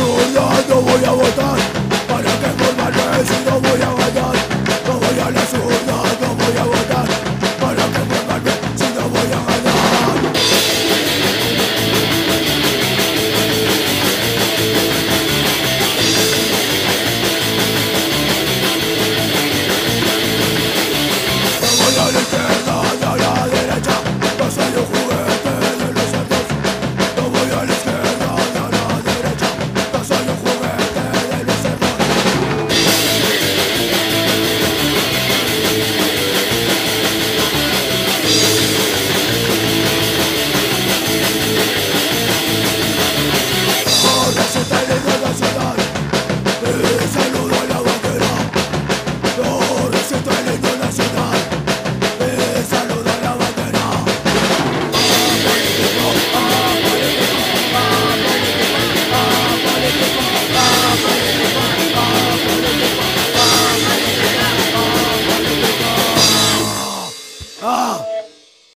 su yo, yo voy a votar No existe ninguna ciudad